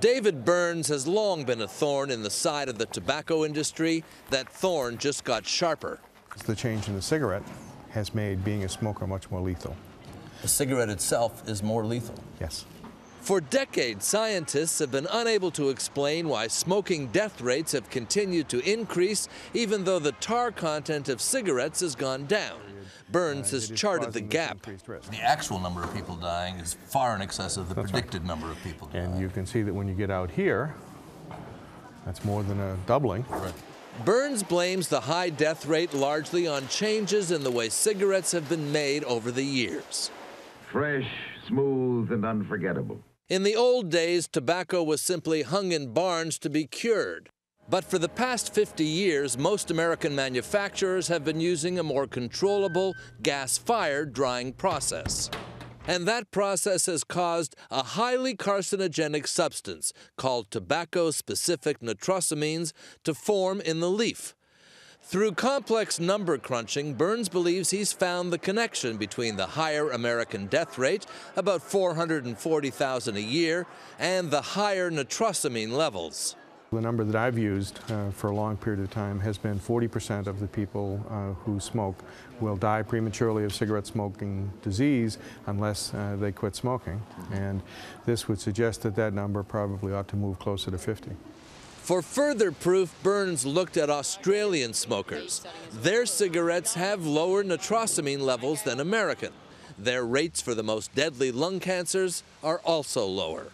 David Burns has long been a thorn in the side of the tobacco industry. That thorn just got sharper. The change in the cigarette has made being a smoker much more lethal. The cigarette itself is more lethal. Yes. For decades, scientists have been unable to explain why smoking death rates have continued to increase, even though the tar content of cigarettes has gone down. Burns uh, has charted the gap. The actual number of people dying is far in excess of the That's predicted right. number of people dying. And you can see that when you get out here, that's more than a doubling. Right. Burns blames the high death rate largely on changes in the way cigarettes have been made over the years. Fresh, smooth, and unforgettable. In the old days, tobacco was simply hung in barns to be cured. But for the past 50 years, most American manufacturers have been using a more controllable, gas-fired drying process. And that process has caused a highly carcinogenic substance called tobacco-specific nitrosamines to form in the leaf. Through complex number crunching, Burns believes he's found the connection between the higher American death rate, about 440,000 a year, and the higher nitrosamine levels. The number that I've used uh, for a long period of time has been 40% of the people uh, who smoke will die prematurely of cigarette smoking disease unless uh, they quit smoking. And this would suggest that that number probably ought to move closer to 50. For further proof, Burns looked at Australian smokers. Their cigarettes have lower nitrosamine levels than American. Their rates for the most deadly lung cancers are also lower.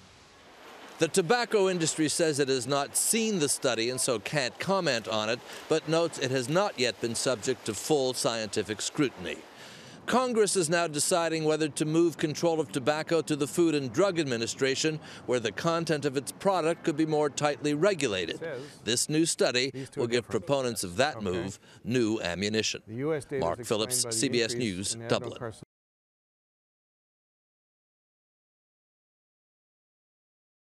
The tobacco industry says it has not seen the study and so can't comment on it, but notes it has not yet been subject to full scientific scrutiny. Congress is now deciding whether to move control of tobacco to the Food and Drug Administration, where the content of its product could be more tightly regulated. This new study will give proponents of that move new ammunition. Mark Phillips, CBS News, Dublin.